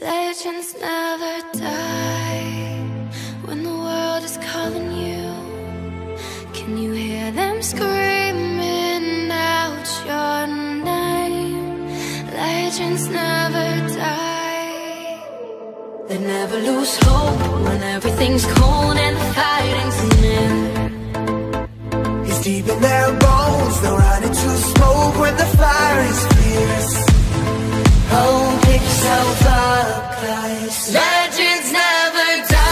Legends never die when the world is calling you. Can you hear them screaming out your name? Legends never die. They never lose hope when everything's cold and the fighting's near. It's deep in their bones, they'll Legends never die.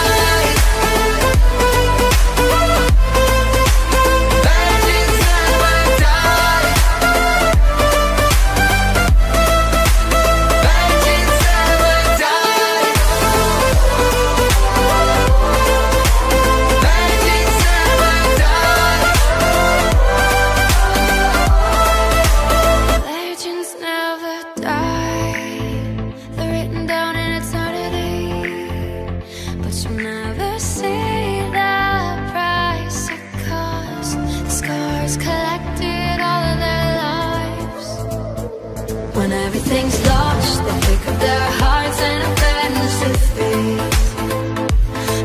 Never scars collected all of their lives. When everything's lost, they pick up their hearts and avenge defeat.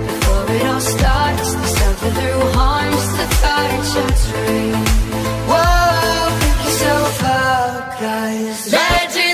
Before it all starts, they suffer through harms to a tree. Whoa, pick yourself up, guys.